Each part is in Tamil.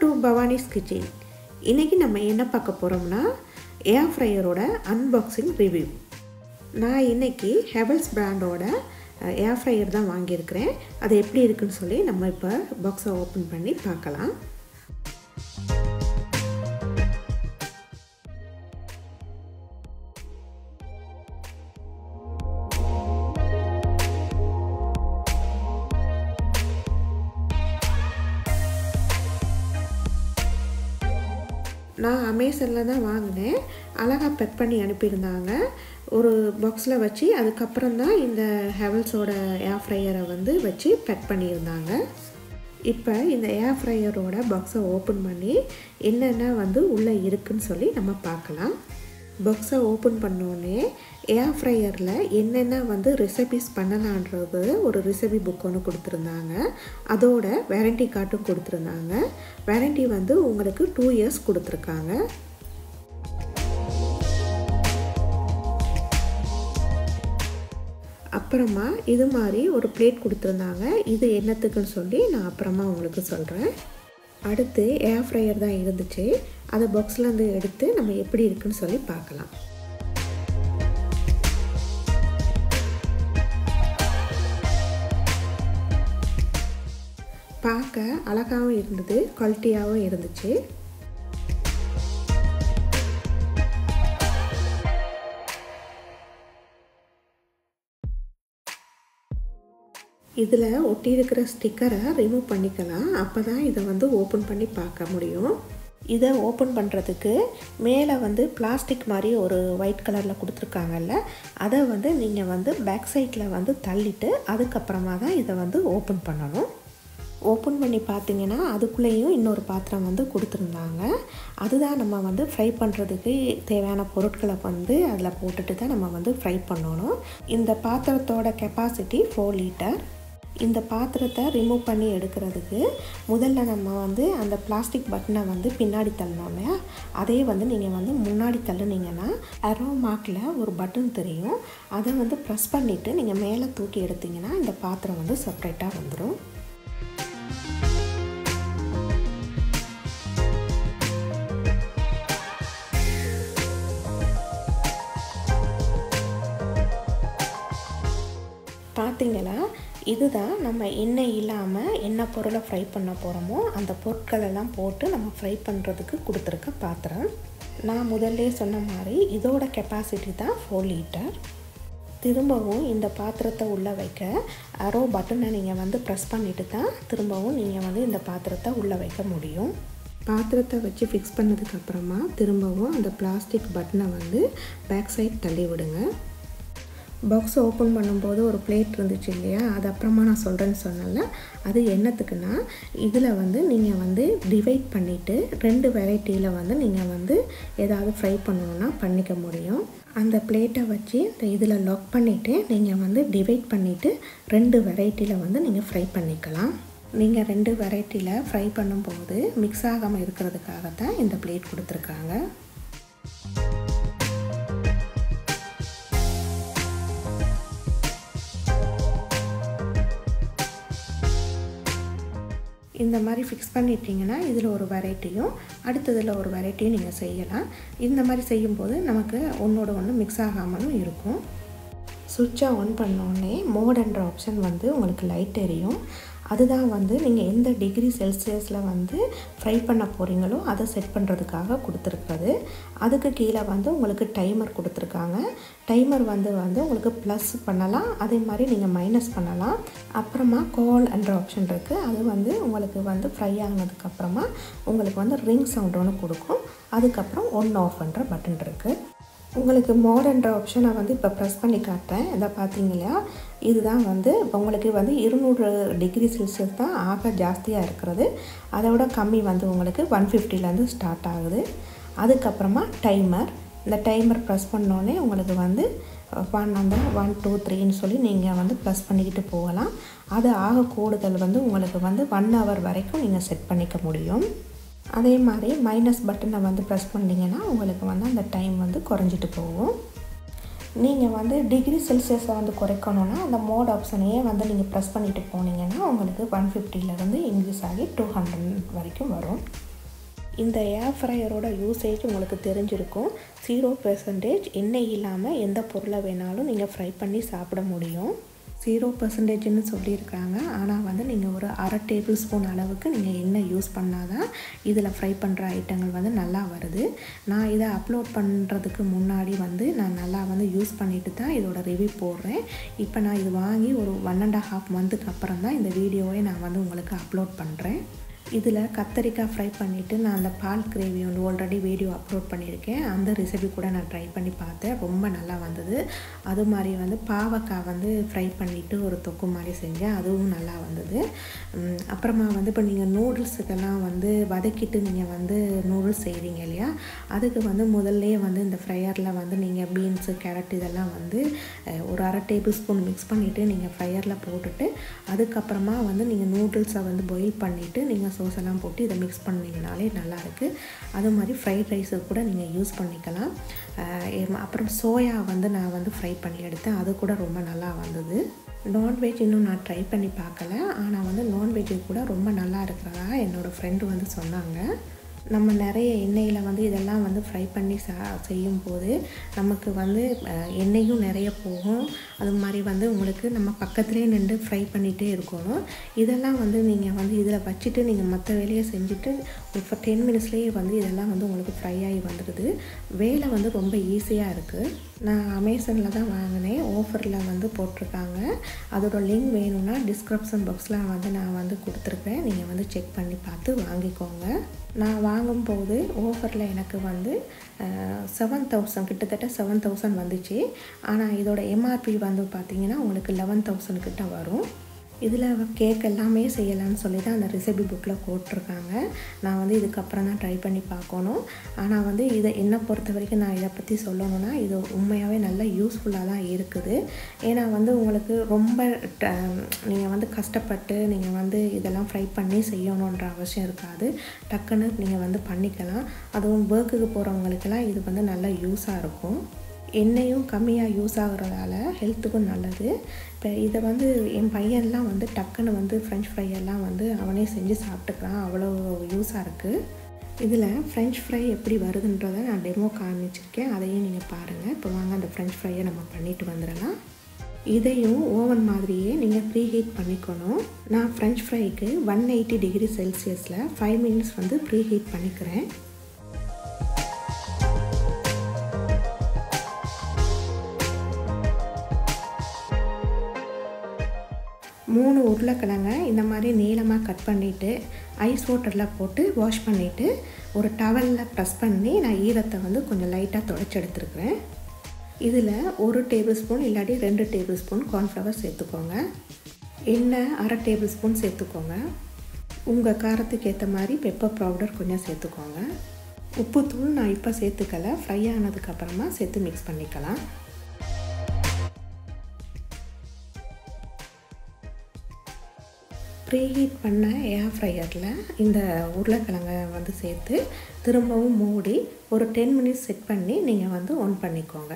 டு பவானிஸ் கிச்சன் இன்றைக்கி நம்ம என்ன பார்க்க போகிறோம்னா ஏர் ஃப்ரையரோட அன்பாக்சிங் ரிவ்யூ நான் இன்றைக்கி ஹெவல்ஸ் பிராண்டோட ஏர் ஃப்ரையர் தான் வாங்கியிருக்கிறேன். அது எப்படி இருக்குன்னு சொல்லி நம்ம இப்போ பாக்ஸை ஓப்பன் பண்ணி பார்க்கலாம். நான் அமேசானில் தான் வாங்கினேன். அழகாக பெக் பண்ணி அனுப்பியிருந்தாங்க. ஒரு பாக்ஸில் வச்சு அதுக்கப்புறம் தான் இந்த ஹெவல்ஸோட ஏர் ஃப்ரையரை வந்து வச்சு பெக் பண்ணியிருந்தாங்க. இப்போ இந்த ஏர் ஃப்ரையரோட பாக்ஸை ஓப்பன் பண்ணி என்னென்ன வந்து உள்ளே இருக்குன்னு சொல்லி நம்ம பார்க்கலாம். பாக்ஸை ஓப்பன் பண்ணோடனே ஏர் ஃப்ரையரில் என்னென்ன வந்து ரெசிபிஸ் பண்ணலான்றது ஒரு ரெசிபி புக் ஒன்று கொடுத்துருந்தாங்க. அதோட வேரண்டி கார்டும் கொடுத்துருந்தாங்க. வேரண்டி வந்து உங்களுக்கு டூ இயர்ஸ் கொடுத்துருக்காங்க. அப்புறமா இது மாதிரி ஒரு பிளேட் கொடுத்துருந்தாங்க. இது என்னத்துக்குன்னு சொல்லி நான் அப்புறமா உங்களுக்கு சொல்கிறேன் அடுத்து ஏர் ஃப்ரையர் தான் இருந்துச்சு. அதை பாக்ஸ்லேருந்து எடுத்து நம்ம எப்படி இருக்குன்னு சொல்லி பார்க்கலாம். பார்க்க அழகாகவும் இருந்தது குவாலிட்டியாகவும் இருந்துச்சு. இதில் ஒட்டியிருக்கிற ஸ்டிக்கரை ரிமூவ் பண்ணிக்கலாம். அப்போ தான் இதை வந்து ஓப்பன் பண்ணி பார்க்க முடியும். இதை ஓப்பன் பண்ணுறதுக்கு மேலே வந்து பிளாஸ்டிக் மாதிரி ஒரு ஒயிட் கலரில் கொடுத்துருக்காங்கல்ல அதை வந்து நீங்கள் வந்து பேக் சைடில் வந்து தள்ளிட்டு அதுக்கப்புறமா தான் இதை வந்து ஓப்பன் பண்ணணும். ஓப்பன் பண்ணி பார்த்தீங்கன்னா அதுக்குள்ளேயும் இன்னொரு பாத்திரம் வந்து கொடுத்துருந்தாங்க. அதுதான் நம்ம வந்து ஃப்ரை பண்ணுறதுக்கு தேவையான பொருட்களை வந்து அதில் போட்டுட்டு தான் நம்ம வந்து ஃப்ரை பண்ணணும். இந்த பாத்திரத்தோட கெப்பாசிட்டி ஃபோர் லிட்டர் இந்த பாத்திரத்தை ரிமூவ் பண்ணி எடுக்கிறதுக்கு முதல்ல நம்ம வந்து அந்த பிளாஸ்டிக் பட்டனை வந்து பின்னாடி தள்ளணும் இல்லையா? அதே வந்து நீங்கள் வந்து முன்னாடி தள்ளுனீங்கன்னா அரோ மார்க்கில் ஒரு பட்டன் தெரியும். அதை வந்து ப்ரெஸ் பண்ணிவிட்டு நீங்கள் மேலே தூக்கி எடுத்திங்கன்னா இந்த பாத்திரம் வந்து செப்ரேட்டாக வந்துடும் இதுதான் நம்ம எண்ணெய் இல்லாமல் என்ன பொருளை ஃப்ரை பண்ண போகிறோமோ அந்த பொருட்களெல்லாம் போட்டு நம்ம ஃப்ரை பண்ணுறதுக்கு கொடுத்துருக்க பாத்திரம். நான் முதல்ல சொன்ன மாதிரி இதோட கெப்பாசிட்டி தான் ஃபோர் லிட்டர் திரும்பவும் இந்த பாத்திரத்தை உள்ளே வைக்க அரோ பட்டனை நீங்கள் வந்து ப்ரெஸ் பண்ணிவிட்டு தான் திரும்பவும் நீங்கள் வந்து இந்த பாத்திரத்தை உள்ளே வைக்க முடியும். பாத்திரத்தை வச்சு ஃபிக்ஸ் பண்ணதுக்கப்புறமா திரும்பவும் அந்த பிளாஸ்டிக் பட்டனை வந்து பேக் சைட் தள்ளி விடுங்க. பாக்ஸ் ஓப்பன் பண்ணும்போது ஒரு பிளேட் இருந்துச்சு இல்லையா? அது அப்புறமா நான் சொல்கிறேன்னு சொன்னல அது என்னத்துக்குன்னா இதில் வந்து நீங்கள் வந்து டிவைட் பண்ணிவிட்டு ரெண்டு வெரைட்டியில் வந்து நீங்கள் வந்து ஏதாவது ஃப்ரை பண்ணணுன்னா பண்ணிக்க முடியும். அந்த பிளேட்டை வச்சு இந்த இதில் லாக் பண்ணிவிட்டு நீங்கள் வந்து டிவைட் பண்ணிவிட்டு ரெண்டு வெரைட்டியில் வந்து நீங்கள் ஃப்ரை பண்ணிக்கலாம். நீங்கள் ரெண்டு வெரைட்டியில் ஃப்ரை பண்ணும்போது மிக்ஸ் ஆகாமல் இருக்கிறதுக்காக தான் இந்த பிளேட் கொடுத்துருக்காங்க. இந்த மாதிரி ஃபிக்ஸ் பண்ணிட்டீங்கன்னா இதில் ஒரு வெரைட்டியும் அடுத்ததில் ஒரு வெரைட்டியும் நீங்கள் செய்யலாம். இந்த மாதிரி செய்யும்போது நமக்கு ஒன்றோட ஒன்று மிக்ஸ் ஆகாமலும் இருக்கும். சுவிட்சை ஆன் பண்ணோடனே மோடுன்ற ஆப்ஷன் வந்து உங்களுக்கு லைட் எரியும். அதுதான் வந்து நீங்கள் எந்த டிகிரி செல்சியஸில் வந்து ஃப்ரை பண்ண போகிறீங்களோ அதை செட் பண்ணுறதுக்காக கொடுத்துருக்குறது அதுக்கு கீழே வந்து உங்களுக்கு டைமர் கொடுத்துருக்காங்க. டைமர் வந்து வந்து உங்களுக்கு ப்ளஸ் பண்ணலாம். அதே மாதிரி நீங்கள் மைனஸ் பண்ணலாம். அப்புறமா கால் என்ற ஆப்ஷன் இருக்குது அது வந்து உங்களுக்கு வந்து ஃப்ரை ஆனதுக்கப்புறமா உங்களுக்கு வந்து ரிங் சவுண்ட் ஒன்று கொடுக்கும். அதுக்கப்புறம் ஒன் ஆஃப்ன்ற பட்டன் இருக்குது உங்களுக்கு மோடன்ற ஆப்ஷனை வந்து இப்போ ப்ரெஸ் பண்ணி காட்டுறேன். இதை பார்த்தீங்க இல்லையா? இதுதான் வந்து இப்போ உங்களுக்கு வந்து இருநூறு டிகிரி செல்சியஸ் தான் ஆக ஜாஸ்தியாக இருக்கிறது. அதை விட கம்மி வந்து உங்களுக்கு ஒன் ஃபிஃப்டிலேருந்து ஸ்டார்ட் ஆகுது. அதுக்கப்புறமா டைமர் இந்த டைமர் ப்ரெஸ் பண்ணோடனே உங்களுக்கு வந்து ஒன் அந்த ஒன் டூ த்ரீன்னு சொல்லி நீங்கள் வந்து ப்ரெஸ் பண்ணிக்கிட்டு போகலாம். அது ஆக கூடுதல் வந்து உங்களுக்கு வந்து ஒன் ஹவர் வரைக்கும் நீங்கள் செட் பண்ணிக்க முடியும். அதே மாதிரி மைனஸ் பட்டனை வந்து ப்ரெஸ் பண்ணிங்கன்னா உங்களுக்கு வந்து அந்த டைம் வந்து குறைஞ்சிட்டு போகும். நீங்கள் வந்து டிகிரி செல்சியஸை வந்து குறைக்கணுன்னா அந்த மோட் ஆப்ஷனையே வந்து நீங்கள் ப்ரெஸ் பண்ணிட்டு போனீங்கன்னா உங்களுக்கு ஒன் ஃபிஃப்டியிலேருந்து இன்க்ரீஸ் ஆகி டூ ஹண்ட்ரட் வரைக்கும் வரும். இந்த ஏர் ஃப்ரையரோட யூசேஜ் உங்களுக்கு தெரிஞ்சிருக்கும். ஜீரோ பெர்சன்டேஜ் எண்ணெய் இல்லாமல் எந்த பொருளை வேணாலும் நீங்கள் ஃப்ரை பண்ணி சாப்பிட முடியும். ஜீரோ பர்சன்டேஜ்னு சொல்லியிருக்காங்க ஆனால் வந்து நீங்கள் ஒரு அரை டேபிள் ஸ்பூன் அளவுக்கு நீங்கள் எண்ணெய் யூஸ் பண்ணால் தான் இதில் ஃப்ரை பண்ணுற ஐட்டங்கள் வந்து நல்லா வருது. நான் இதை அப்லோட் பண்ணுறதுக்கு முன்னாடி வந்து நான் நல்லா வந்து யூஸ் பண்ணிட்டு தான் இதோட ரிவ்யூ போடுறேன். இப்போ நான் இது வாங்கி ஒரு ஒன் அண்ட் ஹாஃப் மந்த்துக்கு அப்புறம் தான் இந்த வீடியோவை நான் வந்து உங்களுக்கு அப்லோட் பண்ணுறேன் இதில் கத்தரிக்காய் ஃப்ரை பண்ணிவிட்டு நான் அந்த பால் கிரேவி வந்து ஆல்ரெடி வீடியோ அப்லோட் பண்ணியிருக்கேன். அந்த ரெசிபி கூட நான் ட்ரை பண்ணி பார்த்தேன். ரொம்ப நல்லா வந்தது. அது மாதிரி வந்து பாவக்காய் வந்து ஃப்ரை பண்ணிவிட்டு ஒரு தொக்கு மாதிரி செஞ்சேன். அதுவும் நல்லா வந்தது. அப்புறமா வந்து இப்போ நீங்கள் நூடுல்ஸுக்கெல்லாம் வந்து வதக்கிட்டு நீங்கள் வந்து நூடுல்ஸ் செய்கிறீங்க இல்லையா? அதுக்கு வந்து முதல்லே வந்து இந்த ஃப்ரையரில் வந்து நீங்கள் பீன்ஸு கேரட் இதெல்லாம் வந்து ஒரு அரை டேபிள் ஸ்பூன் மிக்ஸ் பண்ணிவிட்டு நீங்கள் ஃப்ரையரில் போட்டுட்டு அதுக்கப்புறமா வந்து நீங்கள் நூடுல்ஸை வந்து பாயில் பண்ணிவிட்டு நீங்கள் சோஸ் எல்லாம் போட்டு இதை மிக்ஸ் பண்ணிங்கனாலே நல்லாயிருக்கு. அது மாதிரி ஃப்ரைட் ரைஸு கூட நீங்கள் யூஸ் பண்ணிக்கலாம். அப்புறம் சோயா வந்து நான் வந்து ஃப்ரை பண்ணி எடுத்தேன். அது கூட ரொம்ப நல்லா வந்தது. நான்வெஜ் இன்னும் நான் ட்ரை பண்ணி பார்க்கல. ஆனால் வந்து நான்வெஜ்ஜு கூட ரொம்ப நல்லா இருக்கிறதா என்னோடய ஃப்ரெண்டு வந்து சொன்னாங்க. நம்ம நிறைய எண்ணெயில் வந்து இதெல்லாம் வந்து ஃப்ரை பண்ணி சா செய்யும்போது நமக்கு வந்து எண்ணெயும் நிறைய போகும். அது மாதிரி வந்து உங்களுக்கு நம்ம பக்கத்துலேயே நின்று ஃப்ரை பண்ணிகிட்டே இருக்கணும். இதெல்லாம் வந்து நீங்கள் வந்து இதில் வச்சுட்டு நீங்கள் மற்ற வேலையை செஞ்சுட்டு இப்போ டென் மினிட்ஸ்லேயே வந்து இதெல்லாம் வந்து உங்களுக்கு ஃப்ரை ஆகி வந்துடுது வேலை வந்து ரொம்ப ஈஸியாக இருக்குது நான் அமேசானில் தான் வாங்கினேன். ஆஃபரில் வந்து போட்டிருக்காங்க. அதோட லிங்க் வேணும்னா டிஸ்கிரிப்ஷன் பாக்ஸில் வந்து நான் வந்து கொடுத்துருக்கேன். நீங்கள் வந்து செக் பண்ணி பார்த்து வாங்கிக்கோங்க. நான் வாங்கும்போது ஓஃபரில் எனக்கு வந்து செவன் தௌசண்ட் கிட்டத்தட்ட செவன் தௌசண்ட் வந்துச்சு. ஆனால் இதோட எம்ஆர்பி வந்து பார்த்திங்கன்னா உங்களுக்கு லெவன் தௌசண்ட் கிட்ட வரும். இதில் கேக் எல்லாமே செய்யலாம்னு சொல்லி தான் அந்த ரெசிபி புக்கில் போட்டிருக்காங்க. நான் வந்து இதுக்கப்புறம் தான் ட்ரை பண்ணி பார்க்கணும். ஆனால் வந்து இதை என்னை பொறுத்த வரைக்கும் நான் இதை பற்றி சொல்லணும்னா இது உண்மையாகவே நல்ல யூஸ்ஃபுல்லாக தான் இருக்குது. ஏன்னா வந்து உங்களுக்கு ரொம்ப நீங்கள் வந்து கஷ்டப்பட்டு நீங்கள் வந்து இதெல்லாம் ஃப்ரை பண்ணி செய்யணுன்ற அவசியம் இருக்காது. டக்குன்னு நீங்கள் வந்து பண்ணிக்கலாம். அதுவும் ஒர்க்குக்கு போகிறவங்களுக்கெல்லாம் இது வந்து நல்லா யூஸாக இருக்கும். எண்ணெயும் கம்மியாக யூஸ் ஆகுறதால ஹெல்த்துக்கும் நல்லது. இப்போ இதை வந்து என் பையன்லாம் வந்து டக்குன்னு வந்து ஃப்ரெஞ்ச் ஃப்ரை எல்லாம் வந்து அவனே செஞ்சு சாப்பிட்டுக்கிறான். அவ்வளோ யூஸாக இருக்குது இதில் ஃப்ரெஞ்ச் ஃப்ரை எப்படி வருதுன்றதை நான் டெமோ காமிச்சிருக்கேன். அதையும் நீங்கள் பாருங்கள் இப்போ வாங்க அந்த ஃப்ரெஞ்ச் ஃப்ரையை நம்ம பண்ணிட்டு வந்துடலாம். இதையும் ஓவன் மாதிரியே நீங்கள் ப்ரீ ஹீட் பண்ணிக்கணும். நான் ஃப்ரெஞ்ச் ஃப்ரைக்கு ஒன் எயிட்டி டிகிரி செல்சியஸில் ஃபைவ் மினிட்ஸ் வந்து ப்ரீ ஹீட் பண்ணிக்கிறேன். மூணு உருளைக்கிழங்க இந்த மாதிரி நீளமாக கட் பண்ணிவிட்டு ஐஸ் வாட்டரில் போட்டு வாஷ் பண்ணிவிட்டு ஒரு டவலில் ப்ரெஸ் பண்ணி நான் ஈரத்தை வந்து கொஞ்சம் லைட்டாக தொடச்சி எடுத்துருக்குறேன். இதில் ஒரு டேபிள் ஸ்பூன் இல்லாட்டி ரெண்டு டேபிள் ஸ்பூன் கார்ன்ஃப்ளவர் சேர்த்துக்கோங்க. எண்ணெய் அரை டேபிள் ஸ்பூன் சேர்த்துக்கோங்க. உங்கள் காரத்துக்கு ஏற்ற மாதிரி பெப்பர் பவுடர் கொஞ்சம் சேர்த்துக்கோங்க. உப்புத்தூள் நான் இப்போ சேர்த்துக்கல ஃப்ரை ஆனதுக்கப்புறமா சேர்த்து மிக்ஸ் பண்ணிக்கலாம். ப்ரீஹீட் பண்ண ஏர் ஃப்ரையரில் இந்த உருளைக்கிழங்கை வந்து சேர்த்து திரும்பவும் மூடி ஒரு டென் மினிட்ஸ் செட் பண்ணி நீங்கள் வந்து ஆன் பண்ணிக்கோங்க.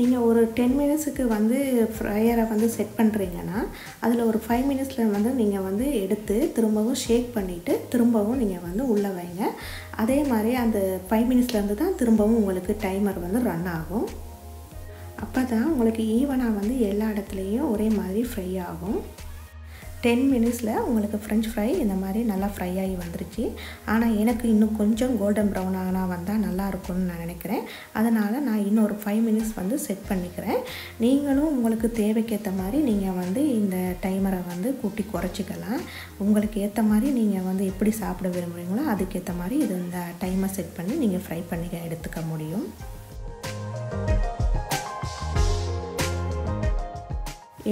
நீங்கள் ஒரு டென் மினிட்ஸுக்கு வந்து ஃப்ரையரை வந்து செட் பண்ணுறீங்கன்னா அதில் ஒரு ஃபைவ் மினிட்ஸில் வந்து நீங்கள் வந்து எடுத்து திரும்பவும் ஷேக் பண்ணிவிட்டு திரும்பவும் நீங்கள் வந்து உள்ளே வைங்க. அதே மாதிரி அந்த ஃபைவ் மினிட்ஸ்லேருந்து தான் திரும்பவும் உங்களுக்கு டைமர் வந்து ரன் ஆகும். அப்போ தான் உங்களுக்கு ஈவனாக வந்து எல்லா இடத்துலையும் ஒரே மாதிரி ஃப்ரை ஆகும். டென் மினிட்ஸில் உங்களுக்கு ஃப்ரெஞ்ச் ஃப்ரை இந்த மாதிரி நல்லா ஃப்ரை ஆகி வந்துருச்சு. ஆனால் எனக்கு இன்னும் கொஞ்சம் கோல்டன் ப்ரௌன் வந்தால் நல்லா இருக்கும்னு நான் நினைக்கிறேன். அதனால் நான் இன்னும் ஒரு ஃபைவ் மினிட்ஸ் வந்து செட் பண்ணிக்கிறேன். நீங்களும் உங்களுக்கு தேவைக்கேற்ற மாதிரி நீங்கள் வந்து இந்த டைமரை வந்து கூட்டி குறைச்சிக்கலாம். உங்களுக்கு ஏற்ற மாதிரி நீங்கள் வந்து எப்படி சாப்பிட விரும்புகிறீங்களோ அதுக்கேற்ற மாதிரி இது இந்த டைமை செட் பண்ணி நீங்கள் ஃப்ரை பண்ணி எடுத்துக்க முடியும்.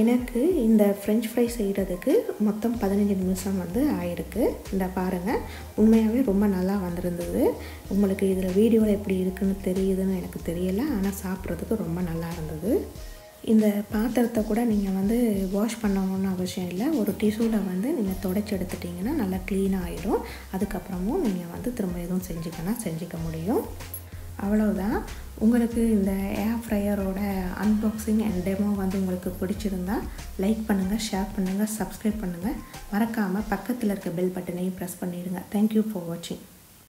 எனக்கு இந்த ஃப்ரெஞ்ச் ஃப்ரை செய்கிறதுக்கு மொத்தம் பதினஞ்சு நிமிஷம் வந்து ஆயிருக்கு. இந்த பாருங்கள் உண்மையாகவே ரொம்ப நல்லா வந்திருந்தது. உங்களுக்கு இதில் வீடியோவில் எப்படி இருக்குன்னு தெரியுதுன்னு எனக்கு தெரியல ஆனால் சாப்பிட்றதுக்கு ரொம்ப நல்லா இருந்தது. இந்த பாத்திரத்தை கூட நீங்கள் வந்து வாஷ் பண்ணணும்னு அவசியம் இல்லை. ஒரு டிஷ்யூவில் வந்து நீங்கள் தொடச்சி எடுத்துட்டிங்கன்னா நல்லா க்ளீனாக ஆகிடும் அதுக்கப்புறமும் நீங்கள் வந்து திரும்ப எதுவும் செஞ்சுக்கன்னா செஞ்சுக்க முடியும். அவ்வளவுதான். உங்களுக்கு இந்த ஏர் ஃப்ரையரோட அன்பாக்சிங் அண்ட் டெமோ வந்து உங்களுக்கு பிடிச்சிருந்தா லைக் பண்ணுங்கள் ஷேர் பண்ணுங்கள் சப்ஸ்கிரைப் பண்ணுங்கள் மறக்காமல் பக்கத்தில் இருக்க பெல் பட்டனையும் ப்ரெஸ் பண்ணிவிடுங்க தேங்க்யூ ஃபார் வாட்சிங்